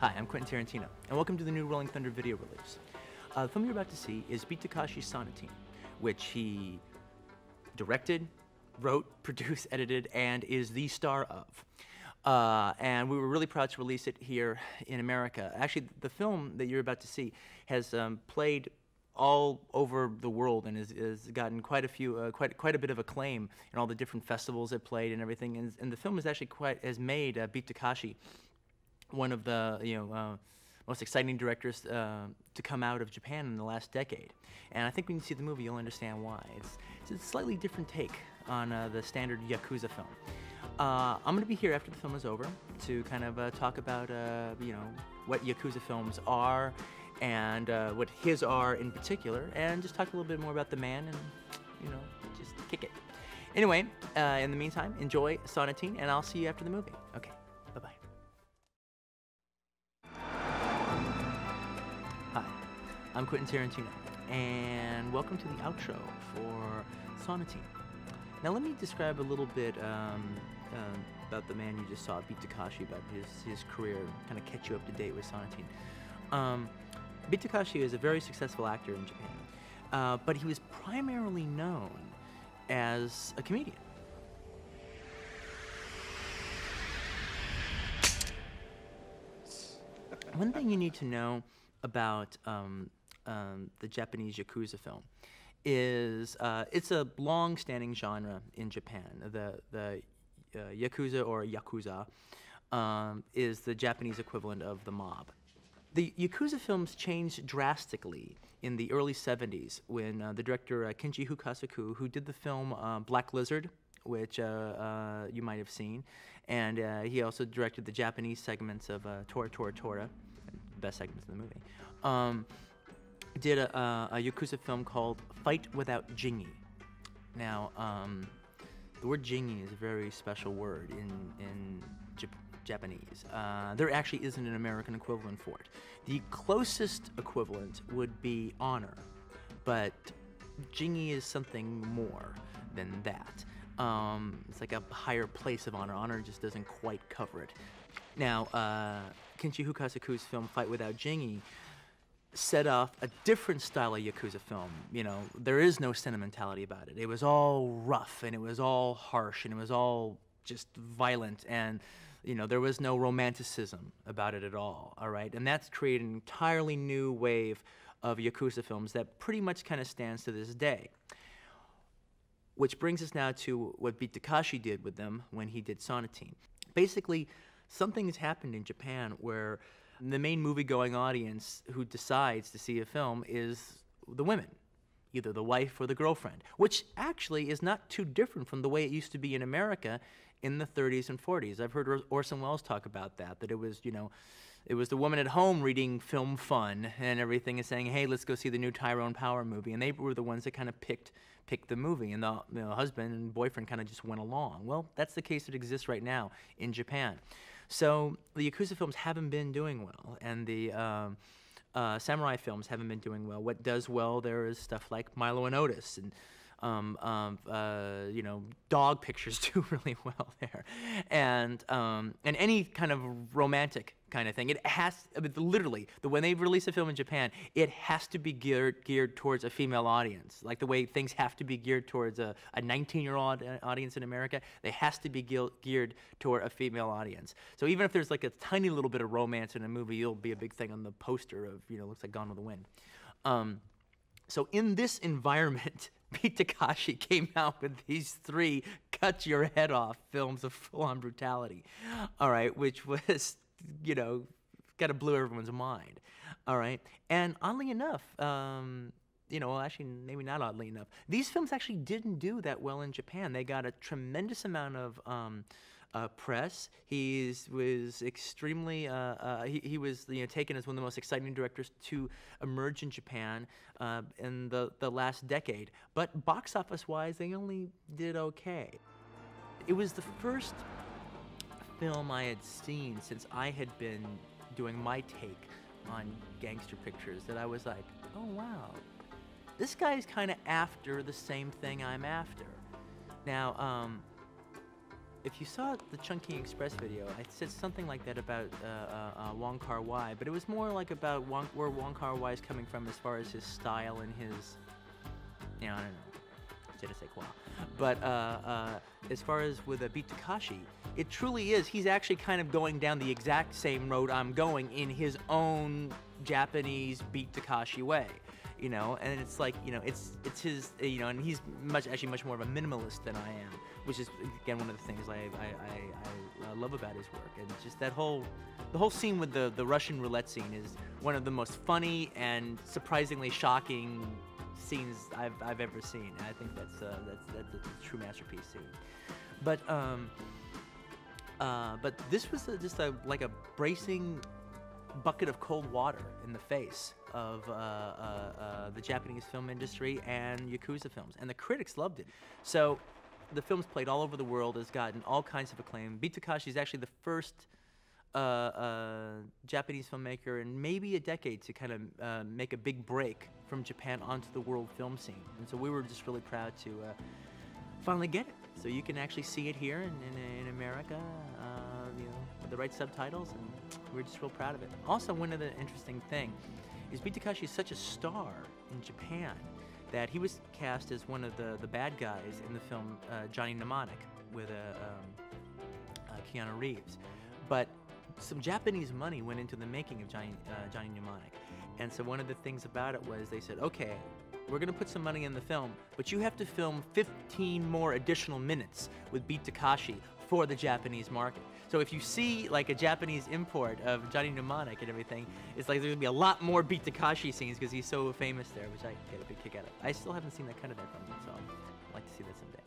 Hi, I'm Quentin Tarantino, and welcome to the new Rolling Thunder video release. Uh, the film you're about to see is Beat Takeshi's Sonatine, which he directed, wrote, produced, edited, and is the star of. Uh, and we were really proud to release it here in America. Actually, the film that you're about to see has um, played all over the world and has, has gotten quite a few, uh, quite quite a bit of acclaim in all the different festivals it played and everything. And, and the film is actually quite has made uh, Beat Takeshi one of the you know uh, most exciting directors uh, to come out of Japan in the last decade. And I think when you see the movie, you'll understand why. It's, it's a slightly different take on uh, the standard Yakuza film. Uh, I'm going to be here after the film is over to kind of uh, talk about, uh, you know, what Yakuza films are and what his are in particular, and just talk a little bit more about the man and, you know, just kick it. Anyway, in the meantime, enjoy Sonatine, and I'll see you after the movie. Okay, I'm Quentin Tarantino, and welcome to the outro for Sonatine. Now, let me describe a little bit um, um, about the man you just saw, Beat Takeshi, about his, his career, kind of catch you up to date with Sonatine. Um, Beat Takeshi is a very successful actor in Japan, uh, but he was primarily known as a comedian. One thing you need to know about um, um, the Japanese Yakuza film is uh, it's a long-standing genre in Japan. The the uh, Yakuza or Yakuza um, is the Japanese equivalent of the mob. The Yakuza films changed drastically in the early 70s when uh, the director uh, Kinji Fukasaku, who did the film uh, Black Lizard, which uh, uh, you might have seen, and he also directed the Japanese segments of Tora Tora Tora, best segments in the movie, um, did a, a, Yakuza film called Fight Without Jingi. Now, um, the word jingi is a very special word in, in Jap- Japanese. Uh, there actually isn't an American equivalent for it. The closest equivalent would be honor, but jingi is something more than that. Um, it's like a higher place of honor. Honor just doesn't quite cover it. Now, uh, Kinji Fukasaku's film Fight Without Jingi set off a different style of Yakuza film. You know, there is no sentimentality about it. It was all rough and it was all harsh and it was all just violent and you know, there was no romanticism about it at all, all right? And that's created an entirely new wave of Yakuza films that pretty much kind of stands to this day. Which brings us now to what Beat Takeshi did with them when he did Sonatine. Basically, something has happened in Japan where the main movie going audience who decides to see a film is the women, either the wife or the girlfriend, which actually is not too different from the way it used to be in America in the 30s and 40s. I've heard Orson Welles talk about that, that it was, you know, it was the woman at home reading film fun and everything and saying, hey, let's go see the new Tyrone Power movie. And they were the ones that kind of picked, picked the movie. And the you know, husband and boyfriend kind of just went along. Well, that's the case that exists right now in Japan. So the Yakuza films haven't been doing well, and the um, uh, samurai films haven't been doing well. What does well there is stuff like Milo and Otis and um, um, uh, you know, dog pictures do really well there, and um, and any kind of romantic kind of thing. It has I mean, literally the when they release a film in Japan, it has to be geared geared towards a female audience, like the way things have to be geared towards a, a 19-year-old audience in America. They has to be geared toward a female audience. So even if there's like a tiny little bit of romance in a movie, it'll be a big thing on the poster of you know looks like Gone with the Wind. Um, so in this environment. Beat Takeshi came out with these three cut your head off films of full on brutality. All right, which was you know, kind of blew everyone's mind. All right. And oddly enough, um, you know, well, actually, maybe not oddly enough, these films actually didn't do that well in Japan. They got a tremendous amount of um, uh, press. He was extremely, uh, uh, he, he, was you know, taken as one of the most exciting directors to emerge in Japan uh, in the, the last decade. But box office wise, they only did okay. It was the first film I had seen since I had been doing my take on gangster pictures that I was like, oh wow, this guy's kind of after the same thing I'm after. Now, um, if you saw the Chungking Express video, I said something like that about uh, uh, uh, Wong Kar Wai, but it was more like about Wong, where Wong Kar Wai is coming from as far as his style and his, you know, I don't know, je ne sais quoi. But uh, uh, as far as with uh, Beat Takeshi, it truly is. He's actually kind of going down the exact same road I'm going in his own Japanese Beat Takeshi way you know and it's like you know it's it's his you know and he's much actually much more of a minimalist than i am which is again one of the things I, I, I, I love about his work, and just that whole the whole scene with the the Russian roulette scene is one of the most funny and surprisingly shocking scenes I've, I've ever seen. And I think that's uh, that's that's a true masterpiece scene. But um, uh, but this was a, just a like a bracing bucket of cold water in the face of uh, uh, uh, the Japanese film industry and Yakuza films, and the critics loved it. So the film's played all over the world, has gotten all kinds of acclaim. Beat Takeshi is actually the first uh, uh, Japanese filmmaker in maybe a decade to kind of uh, make a big break from Japan onto the world film scene. And so we were just really proud to finally get it. So you can actually see it here in, in, in America, know, with the right subtitles, and we're just real proud of it. Also, one other interesting thing is Beat Takeshi is such a star in Japan that he was cast as one of the, the bad guys in the film uh, Johnny Mnemonic with uh, um, uh, Keanu Reeves. But some Japanese money went into the making of Johnny, uh, Johnny Mnemonic. And so one of the things about it was they said, okay, we're going to put some money in the film, but you have to film 15 more additional minutes with Beat Takeshi for the Japanese market. So if you see like a Japanese import of Johnny Mnemonic and everything, it's like there's gonna be a lot more Beat Takeshi scenes because he's so famous there, which I get a big kick out of. I still haven't seen that kind of there from him, so I'd like to see that someday.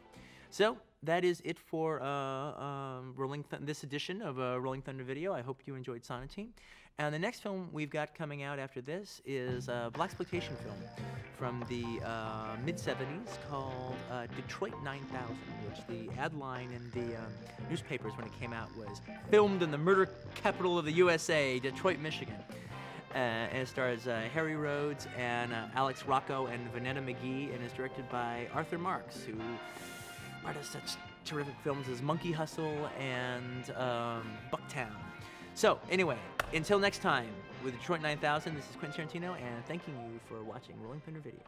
So that is it for uh, um, Rolling Th this edition of uh, Rolling Thunder Video. I hope you enjoyed Sonatine. And the next film we've got coming out after this is a blaxploitation film from the uh, mid 70s called uh, Detroit 9000, which the ad line in the um, newspapers when it came out was filmed in the murder capital of the USA, Detroit, Michigan. Uh, and it stars uh, Hari Rhodes and uh, Alex Rocco and Vonetta McGee, and is directed by Arthur Marks, who artists such terrific films as Monkey Hustle and um, Bucktown. So, anyway, until next time, with Detroit 9000, this is Quentin Tarantino, and thanking you for watching Rolling Thunder Video.